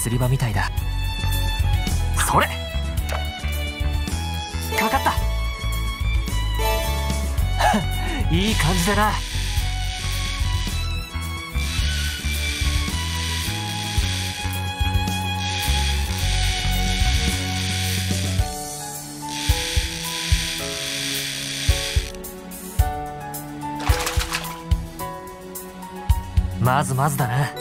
釣り場みたいだ。それ！かかった。いい感じだな。まずまずだな。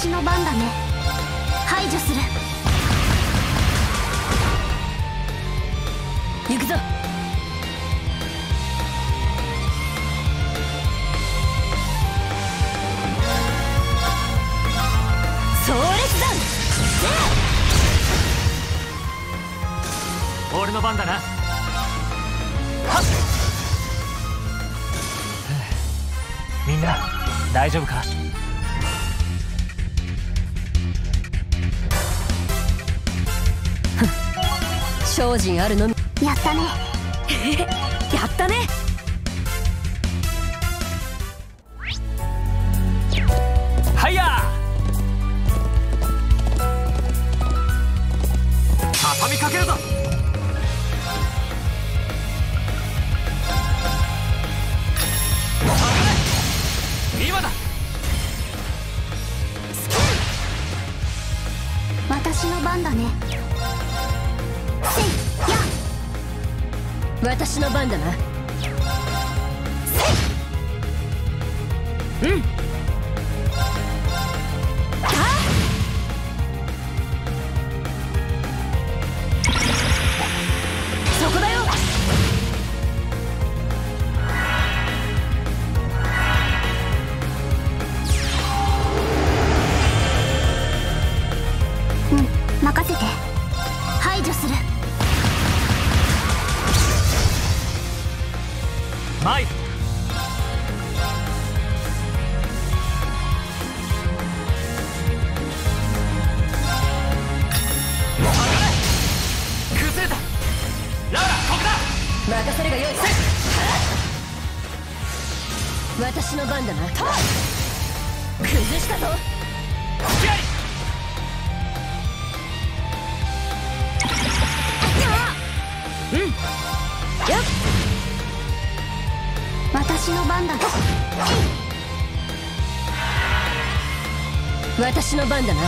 私の番だね。排除する。行くぞ。壮烈弾俺の番だな。はっ。みんな大丈夫か？精進あるのみ。やったね。やったね私の番だな。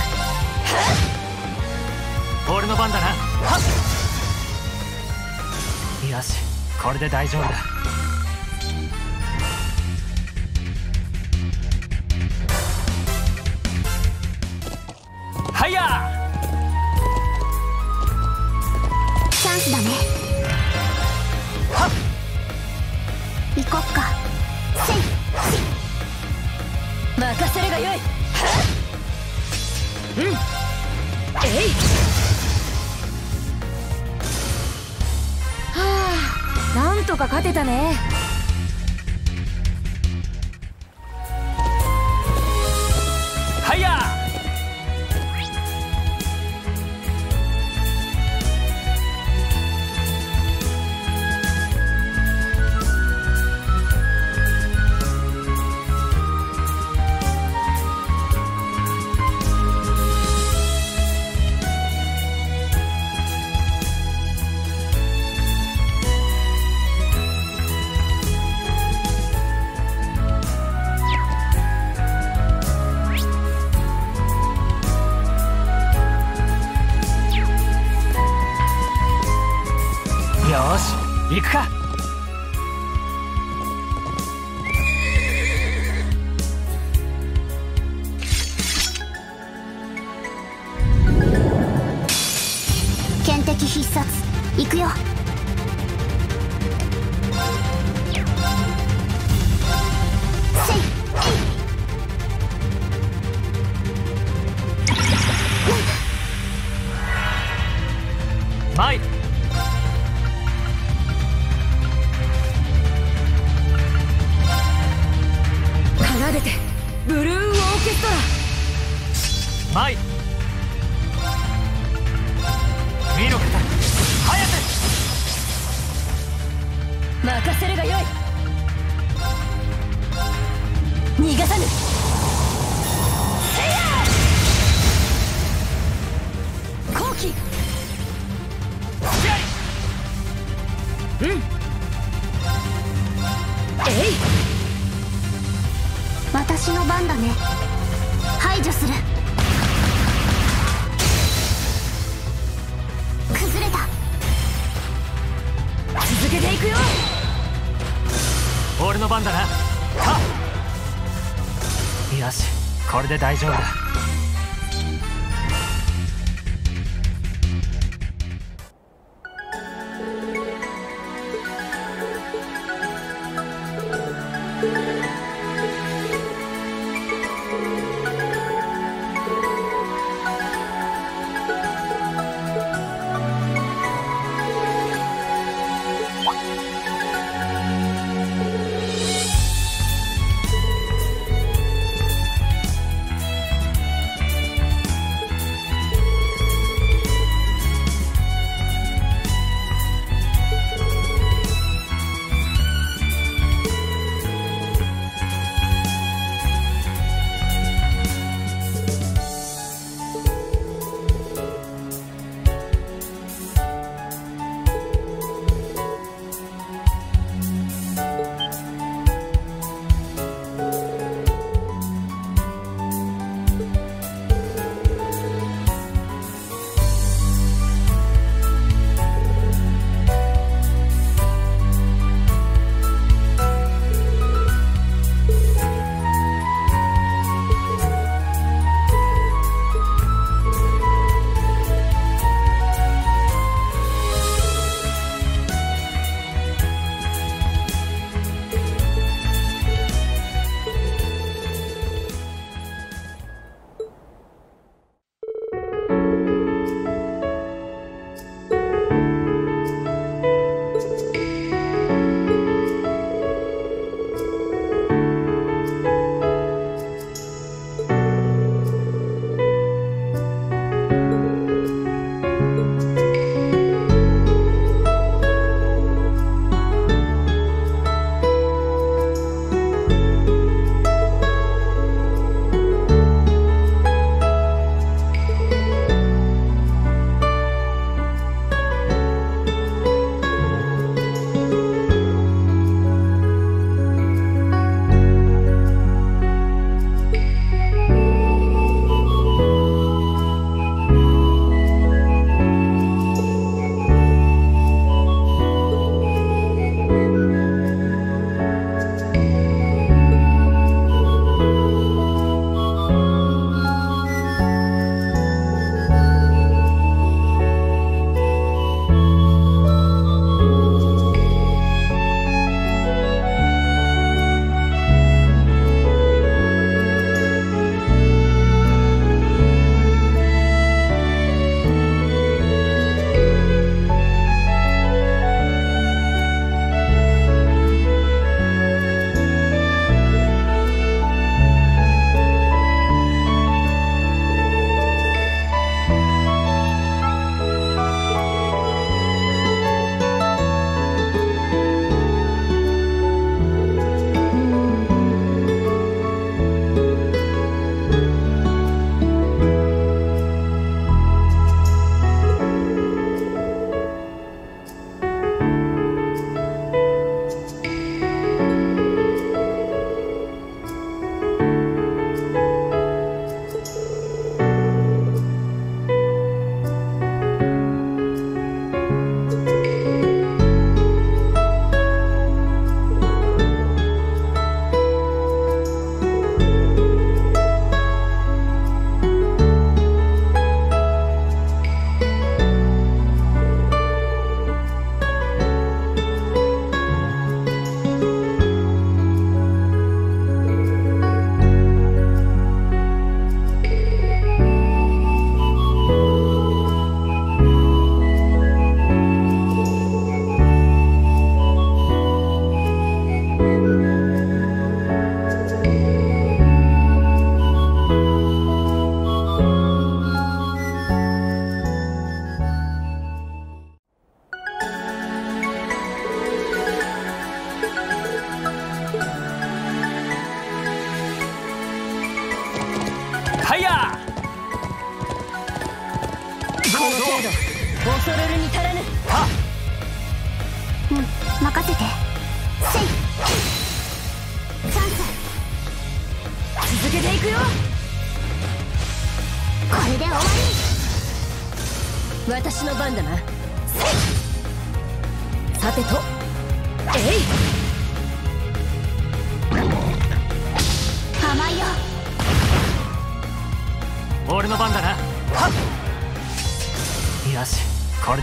俺の番だな。よしこれで大丈夫だ。はいやチャンスだね。はっ。行こっか。せい。任せるがよいうん。えい。はあなんとか勝てたね。逃がさぬ。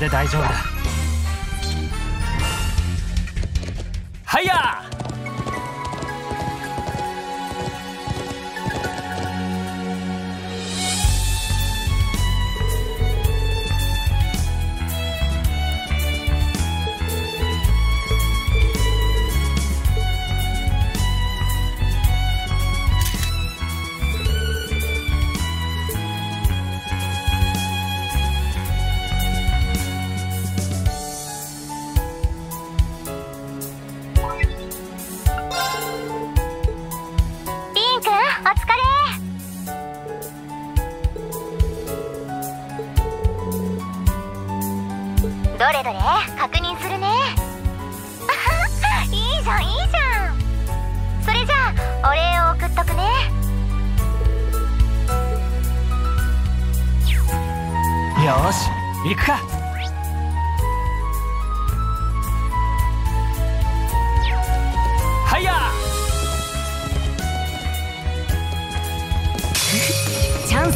で大丈夫だ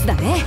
スだね。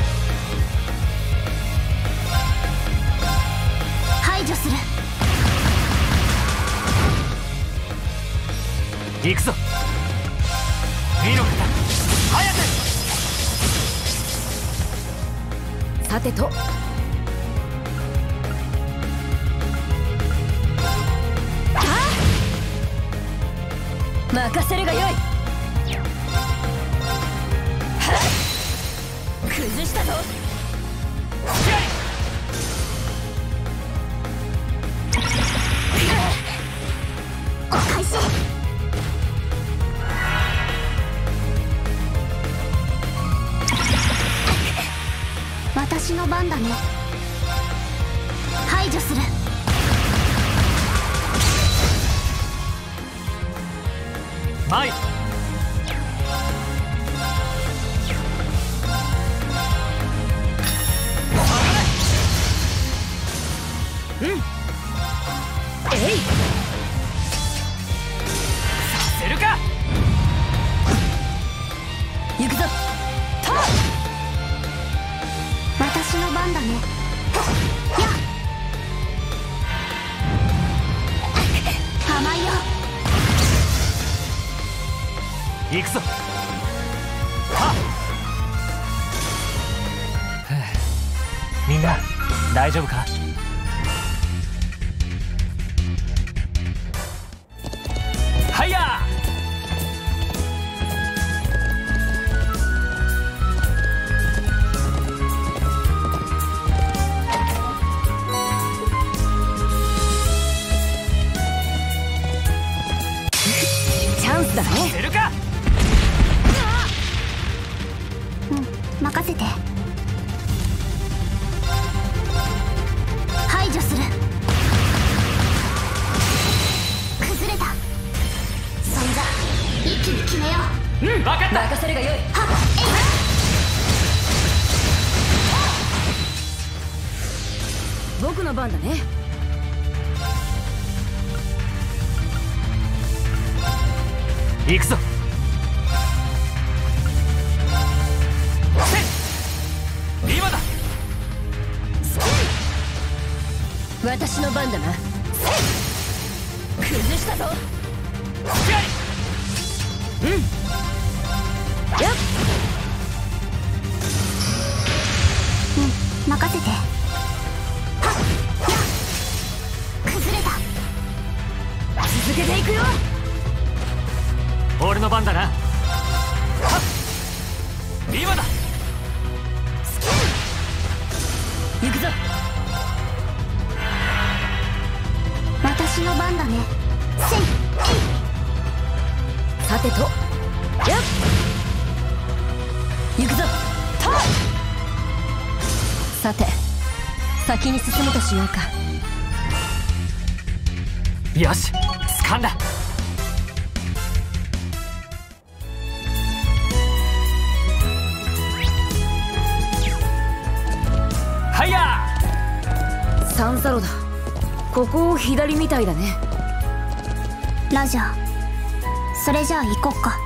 ん分かった。任せるがよい。はっ。僕の番だね。行くぞ。みたいだね。ラジャー。それじゃあ行こっか。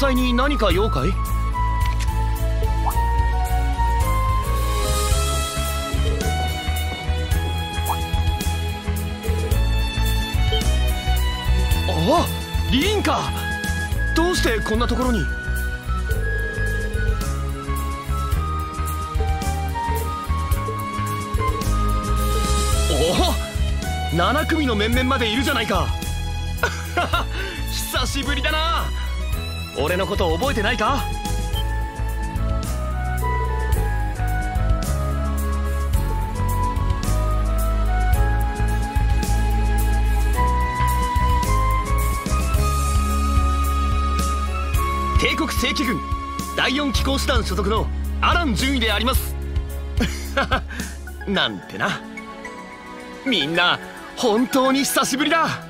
この要塞に何か用かい？あリンかどうしてこんなところに？おお7組の面々までいるじゃないか。久しぶりだな。俺のこと覚えてないか？帝国正規軍第4機構師団所属のアラン準尉であります。なんてな。みんな本当に久しぶりだ。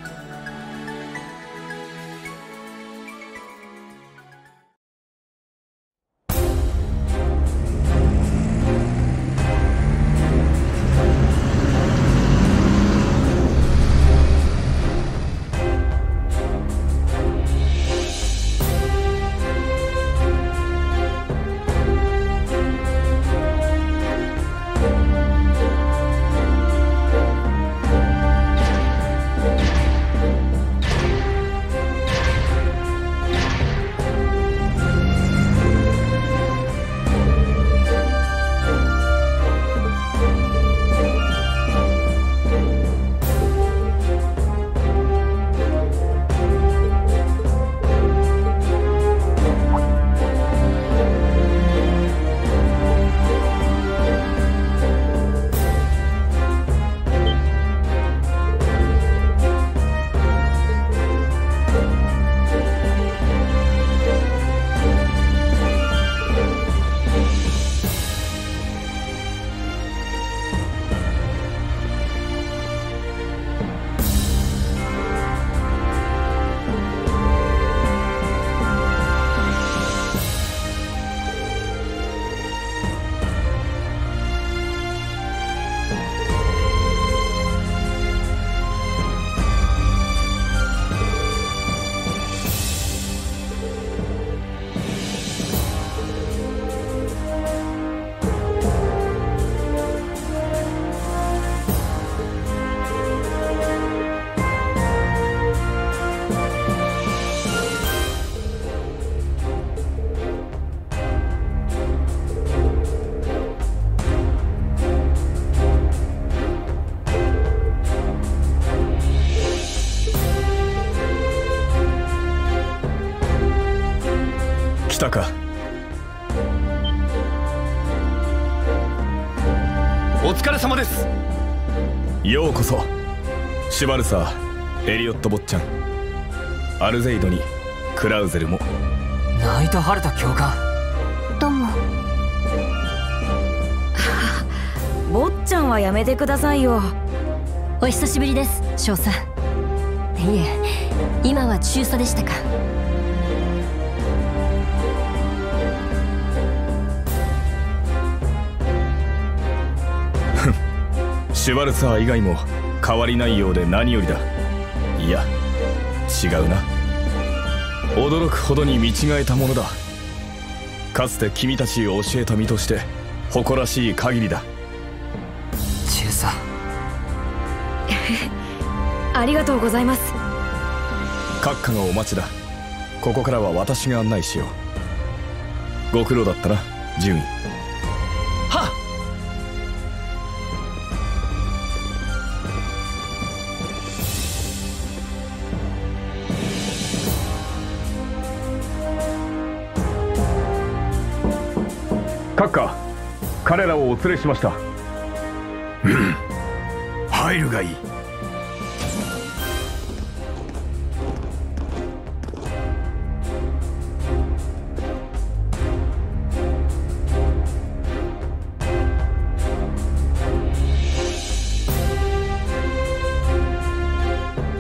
シュバルサーエリオット坊ちゃんアルゼイドにクラウゼルも。ナイトハルタ教官どうも。坊ちゃんはやめてくださいよ。お久しぶりです少佐いえ今は中佐でしたか。シュバルサー以外も変わりないようで何よりだ。いや違うな。驚くほどに見違えたものだ。かつて君たちを教えた身として誇らしい限りだ。中佐 ありがとうございます。閣下がお待ちだ。ここからは私が案内しよう。ご苦労だったな順位らをお連れしました。入るがいい。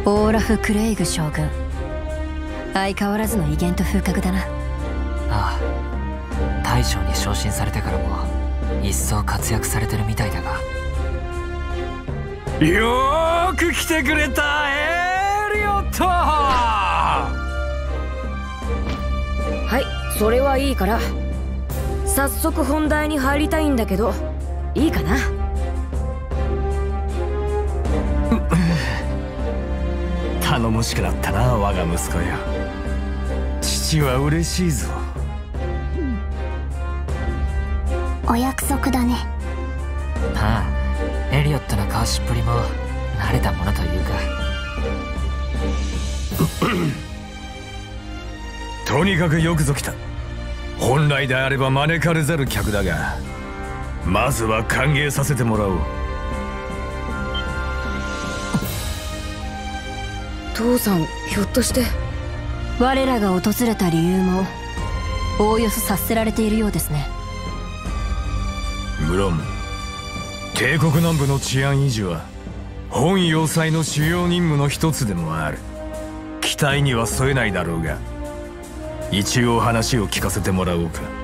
オーラフ・クレイグ将軍。相変わらずの威厳と風格だな。ああ。大将に昇進されてからも一層活躍されてるみたいだが。よーく来てくれたエリオット。はいそれはいいから。早速本題に入りたいんだけどいいかな？頼もしくなったな我が息子よ。父は嬉しいぞだね。ああエリオットの顔しっぷりも慣れたものというか。とにかくよくぞ来た。本来であれば招かれざる客だがまずは歓迎させてもらおう。父さんひょっとして。我らが訪れた理由もおおよそ察せられているようですね無論。帝国南部の治安維持は本要塞の主要任務の一つでもある。期待には添えないだろうが一応話を聞かせてもらおうか。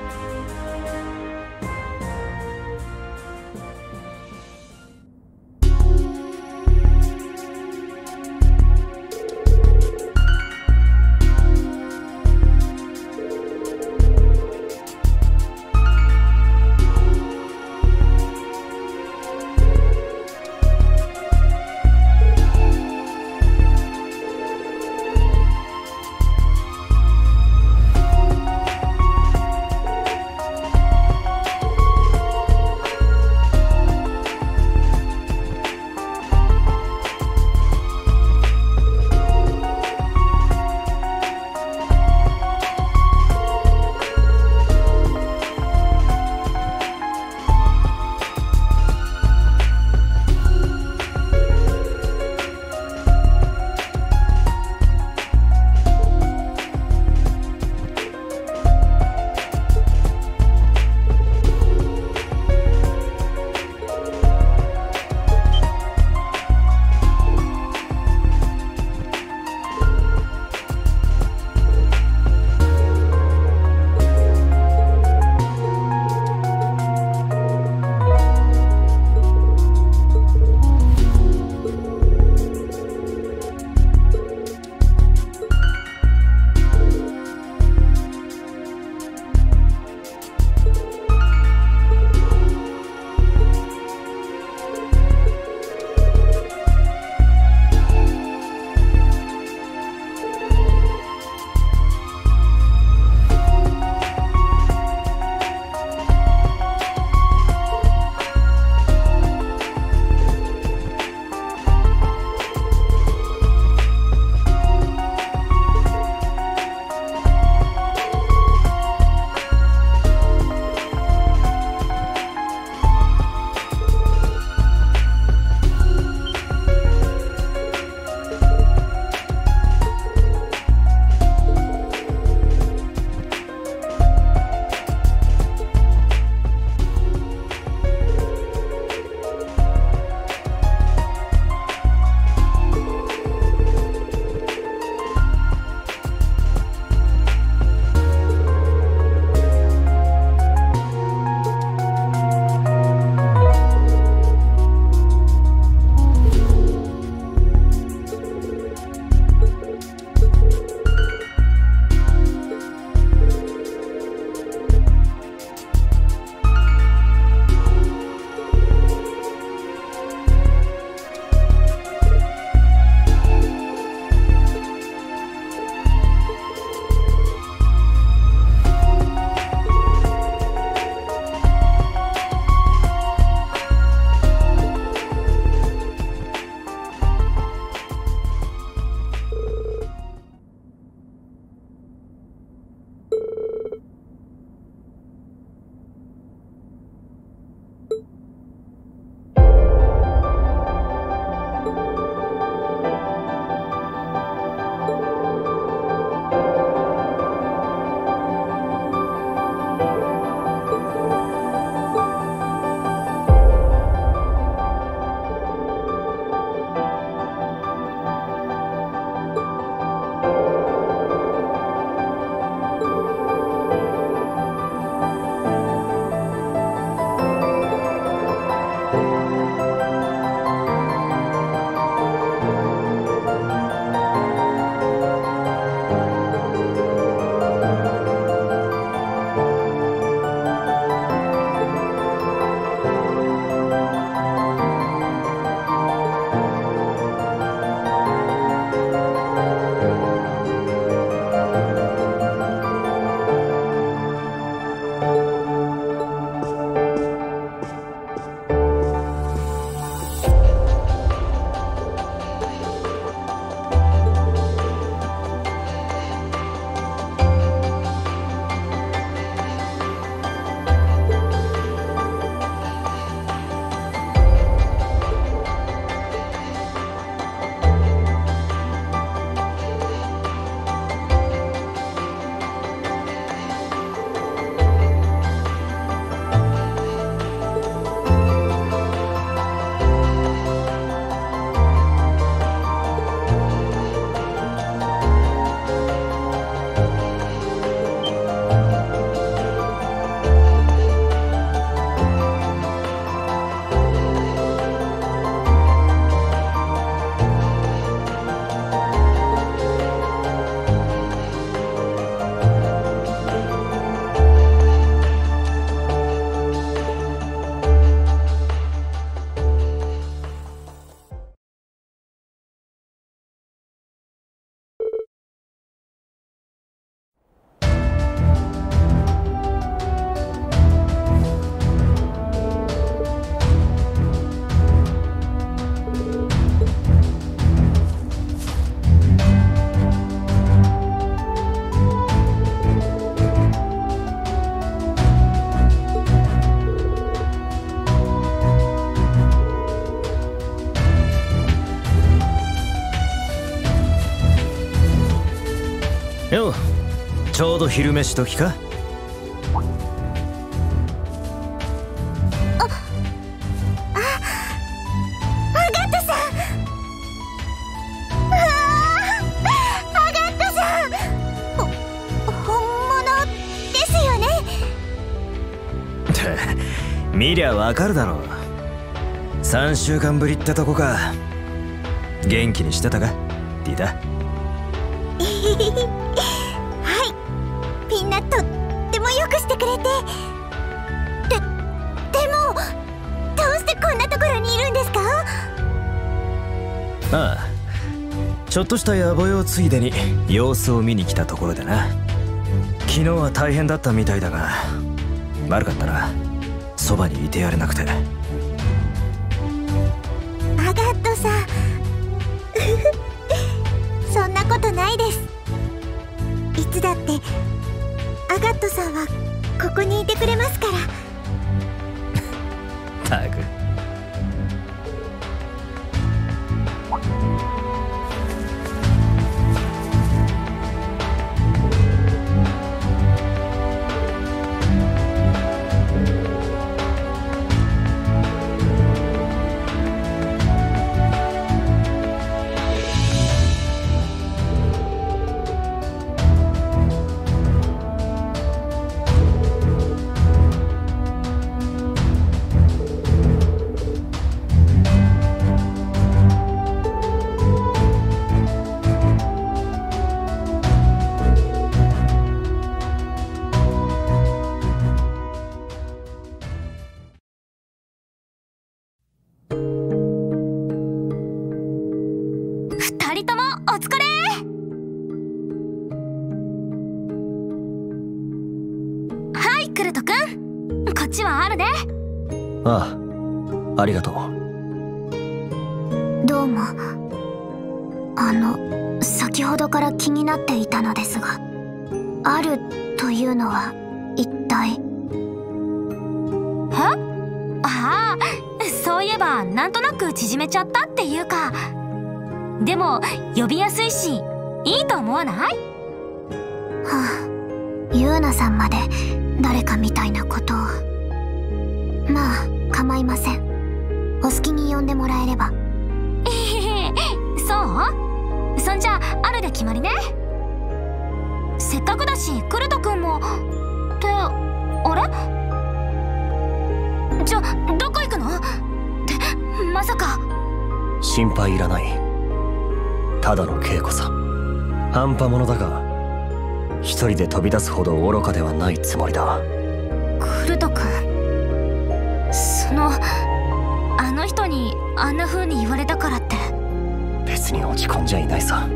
ですよね？って見りゃわかるだろう。3週間ぶりってとこか。元気にしてたか？ディダ？ちょっとした野暮用ついでに様子を見に来たところでな。昨日は大変だったみたいだが悪かったな。そばにいてやれなくて。アガットさん。そんなことないです。いつだってアガットさんはここにいてくれますから。たくあありがとう。どうも。あの先ほどから気になっていたのですが「ある」というのは一体？え？ああそういえばなんとなく縮めちゃったっていうか。でも呼びやすいしいいと思わない？はあユーナさんまで誰かみたいなことを。まあ構いませんお好きに呼んでもらえれば。えへへそう？そんじゃあるで決まりね。せっかくだしクルト君も。ってあれ？ちょどこ行くの？ってまさか。心配いらない。ただの稽古さ。半端者だが一人で飛び出すほど愚かではないつもりだ。クルト君あんな風に言われたからって。別に落ち込んじゃいないさ。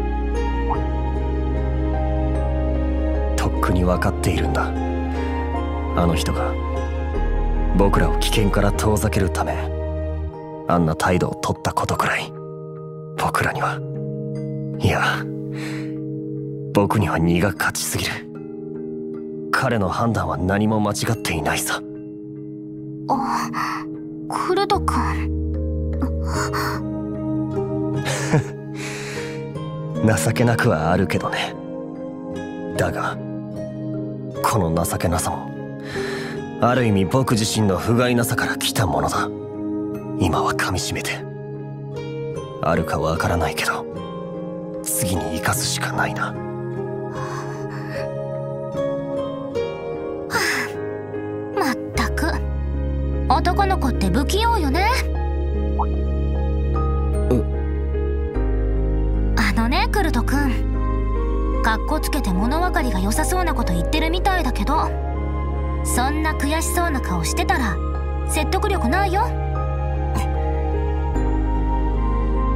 とっくに分かっているんだ。あの人が僕らを危険から遠ざけるためあんな態度を取ったことくらい僕らにはいや僕には荷が勝ちすぎる。彼の判断は何も間違っていないさ。あクルト君情けなくはあるけどね。だがこの情けなさもある意味僕自身の不甲斐なさから来たものだ。今は噛みしめて。あるかわからないけど次に生かすしかないな。まったく。男の子って不器用よね。クルト君。かっこつけて物分かりが良さそうなこと言ってるみたいだけど。そんな悔しそうな顔してたら説得力ないよ。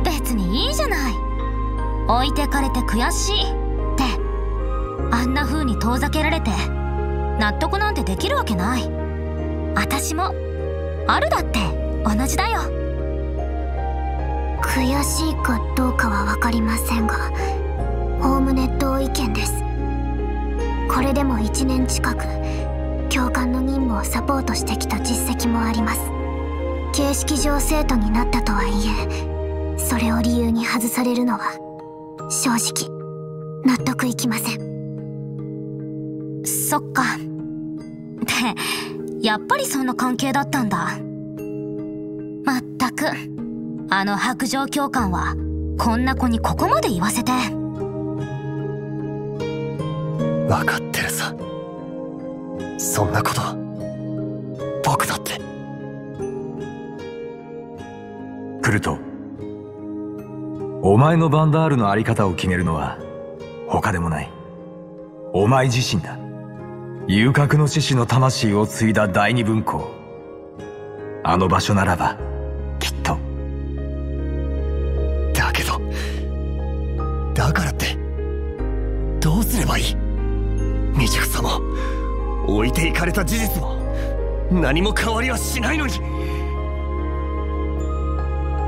別にいいじゃない。置いてかれて悔しい。って。あんな風に遠ざけられて納得なんてできるわけない。私もあるだって同じだよ。悔しいかどうかは分かりませんがおおむね同意見です。これでも1年近く教官の任務をサポートしてきた実績もあります。形式上生徒になったとはいえそれを理由に外されるのは正直納得いきません。そっか。でやっぱりそんな関係だったんだ。まったく。あの白状教官はこんな子にここまで言わせて。分かってるさ。そんなこと僕だって。クルトお前のバンダールのあり方を決めるのは他でもない。お前自身だ。遊郭の獅子の魂を継いだ第二分校。あの場所ならば置いていかれた事実も何も変わりはしないのに。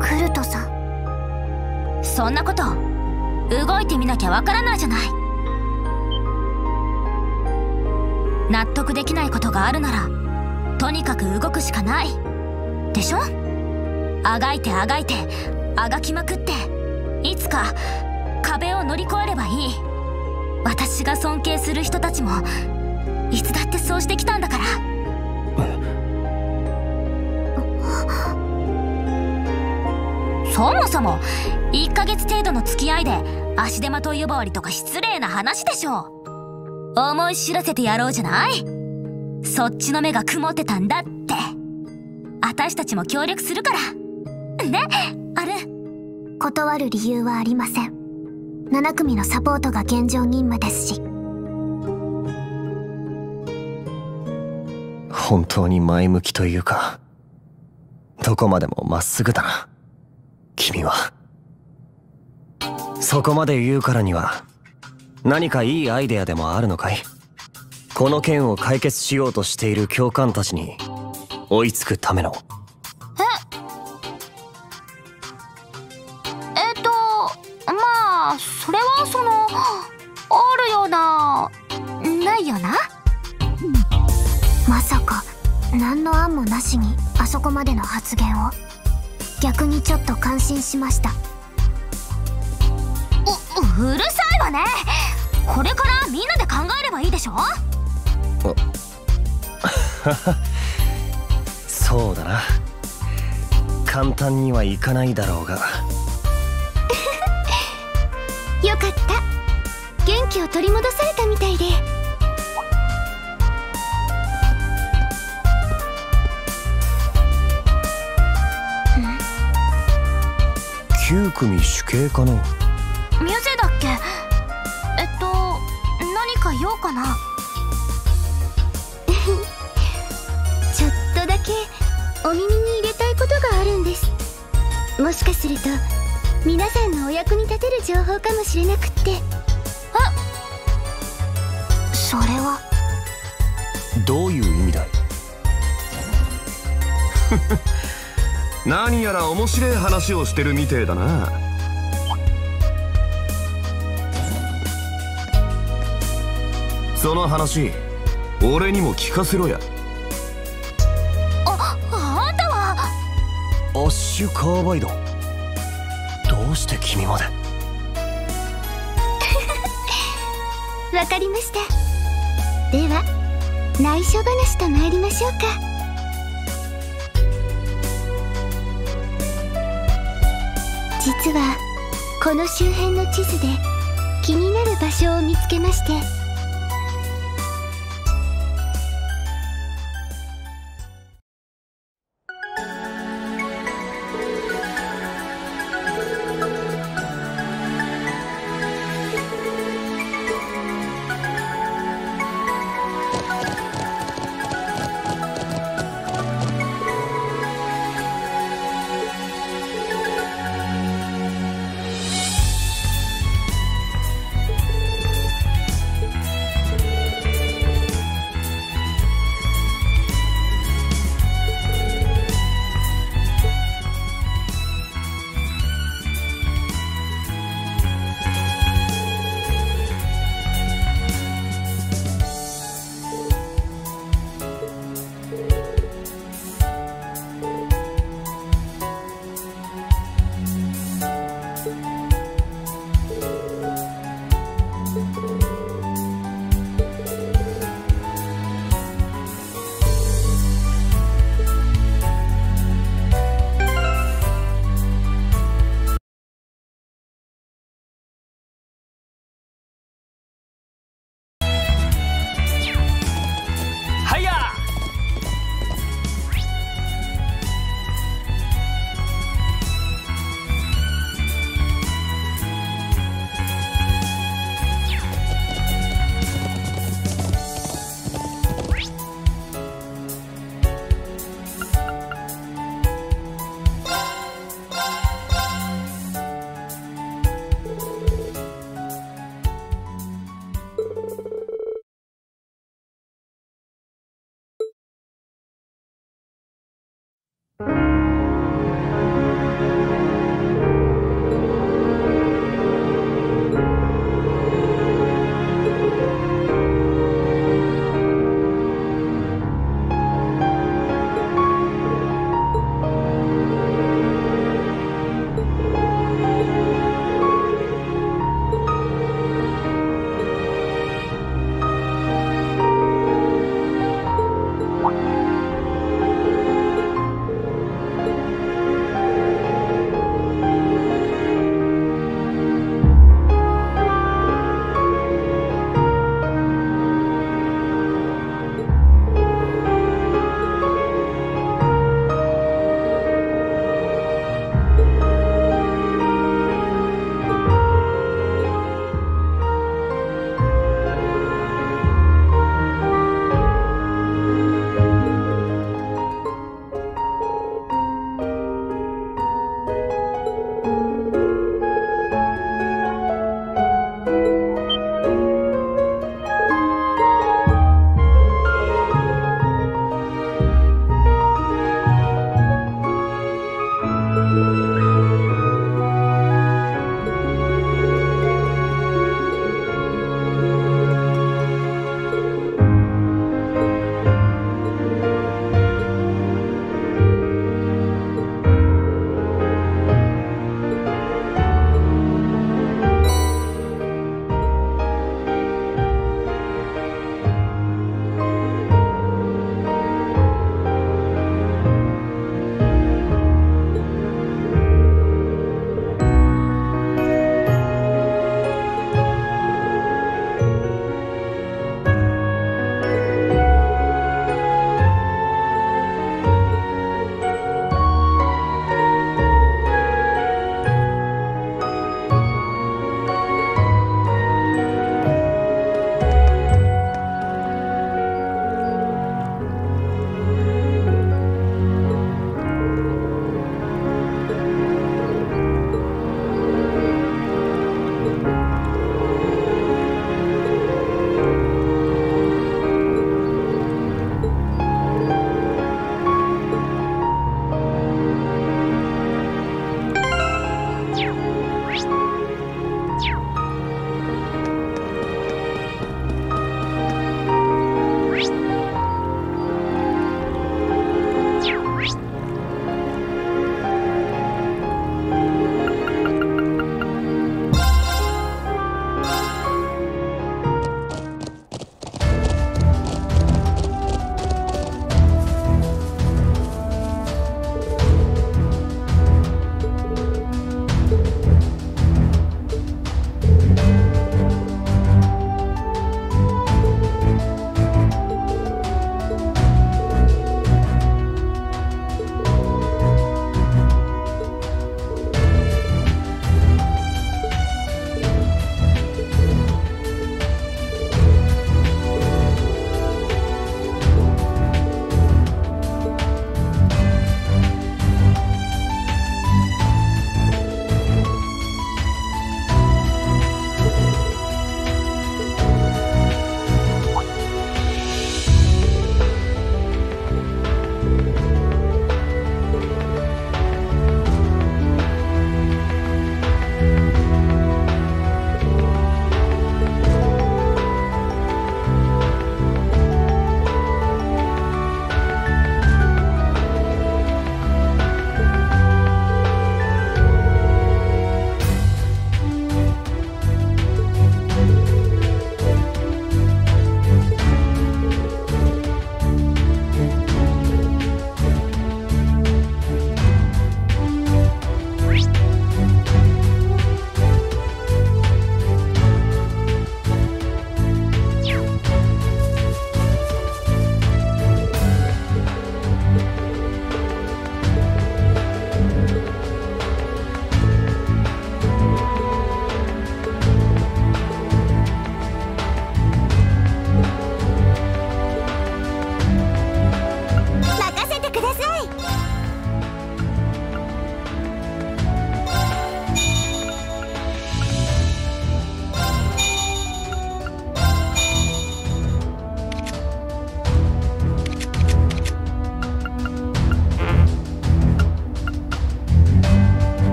クルトさん。そんなこと動いてみなきゃわからないじゃない。納得できないことがあるならとにかく動くしかない。でしょ？あがいてあがいてあがきまくっていつか壁を乗り越えればいい。私が尊敬する人たちもいつだってそうしてきたんだから。そもそも1ヶ月程度の付き合いで足手まとい呼ばわりとか失礼な話でしょ思い知らせてやろうじゃない？そっちの目が曇ってたんだって。私たちも協力するから。ね？ある？断る理由はありません。7組のサポートが現状任務ですし。本当に前向きというかどこまでもまっすぐだな。君は。そこまで言うからには何かいいアイデアでもあるのかい？この件を解決しようとしている教官たちに追いつくための。え？っとまあそれはそのあるようなないよな？まさか何の案もなしにあそこまでの発言を。逆にちょっと感心しました。ううるさいわね。これからみんなで考えればいいでしょ？そうだな。簡単にはいかないだろうが。よかった。元気を取り戻されたみたいで組主計かのミュゼだっけ？えっと何か用かな。ちょっとだけお耳に入れたいことがあるんです。もしかすると皆さんのお役に立てる情報かもしれなくって何やら面白い話をしてるみてえだな。その話俺にも聞かせろや。ああんたは？アッシュ・カーバイドどうして君まで？わかりました。では内緒話と参りましょうか実はこの周辺の地図で気になる場所を見つけまして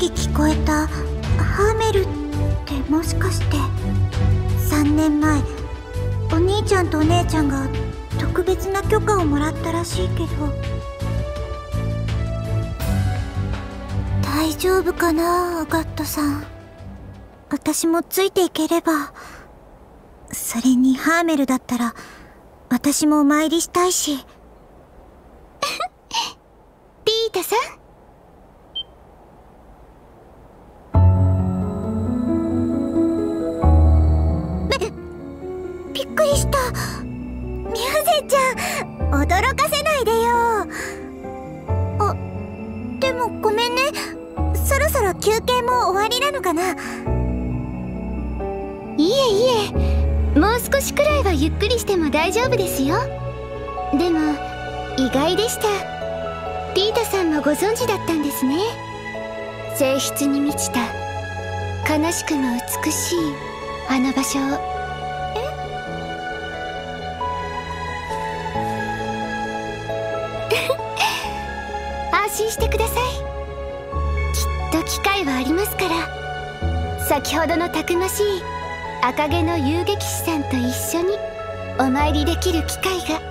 き聞こえた。ハーメルってもしかして3年前お兄ちゃんとお姉ちゃんが特別な許可をもらったらしいけど。大丈夫かなアガットさん。私もついていければ。それにハーメルだったら私もお参りしたいし。ピータさん？くりした。ミューゼちゃん驚かせないでよ。あでもごめんね。そろそろ休憩も終わりなのかな。いえいえ。もう少しくらいはゆっくりしても大丈夫ですよ。でも意外でした。ピータさんもご存知だったんですね。性質に満ちた。悲しくも美しいあの場所を。心してください。きっと機会はありますから。先ほどのたくましい赤毛の遊撃士さんと一緒にお参りできる機会が。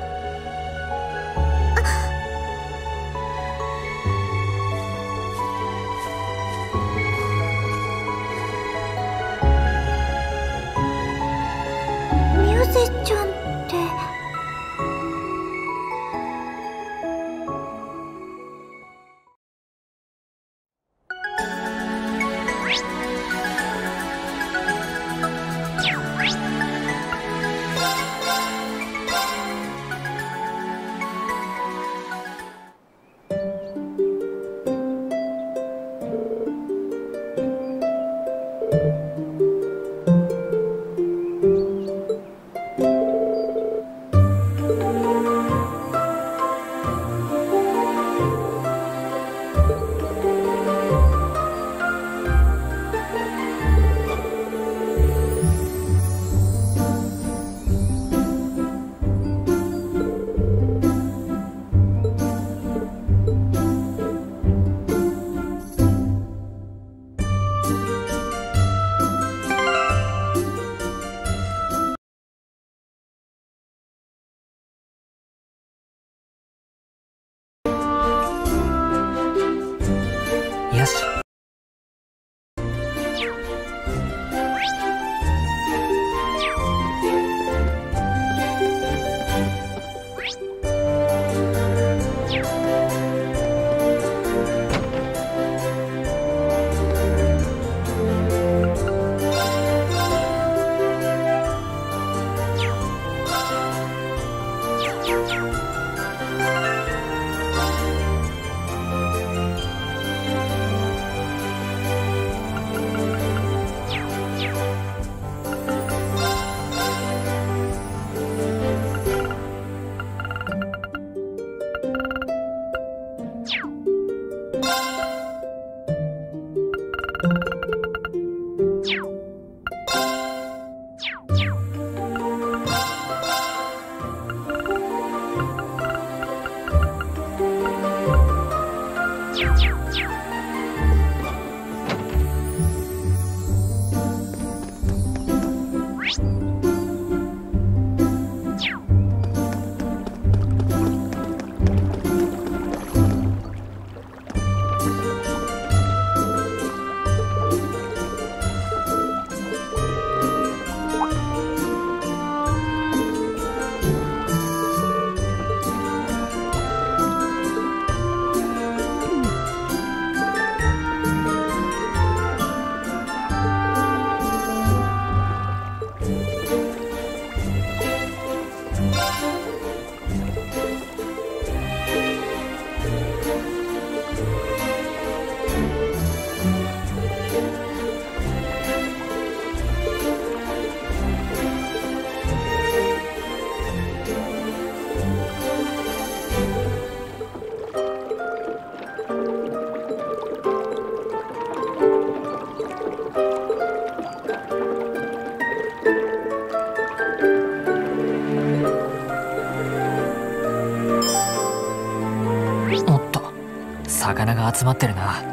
集まってるな。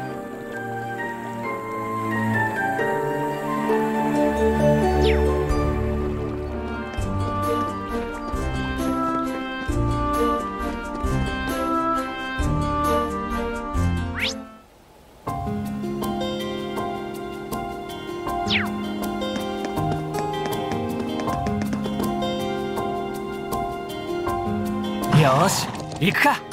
よし行くか。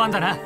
番だな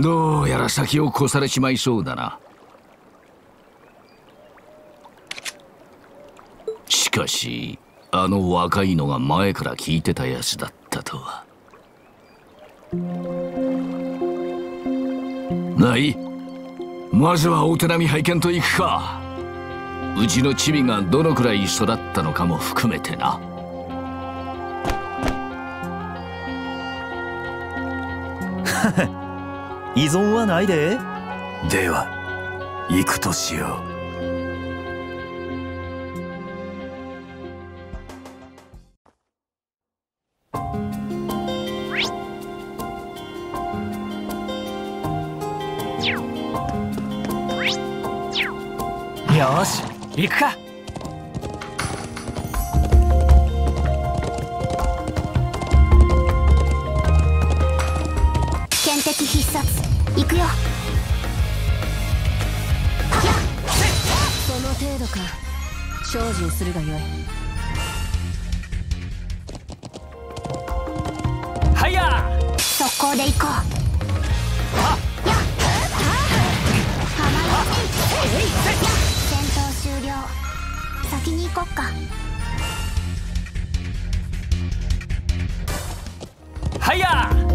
どうやら先を越されちまいそうだな。しかしあの若いのが前から聞いてたやつだったとは。ない。まずはお手並み拝見といくか。うちのチビがどのくらい育ったのかも含めてな。依存はないで。では行くとしよう。よし行くかくよ。その程度か。精進するがよい。はいや。速攻で行こう。やっ戦闘終了。先に行こっか。はいや